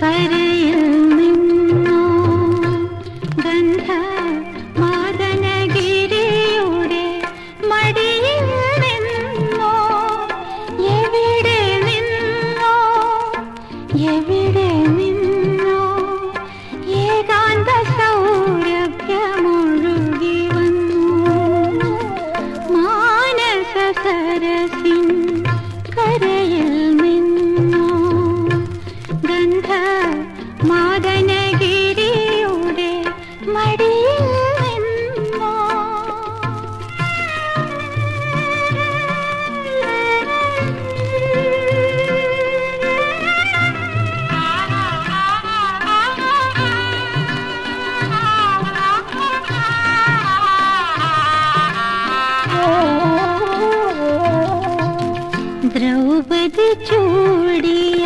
കരയിൽ നിന്നോ ഗന്ധ पद छोड़े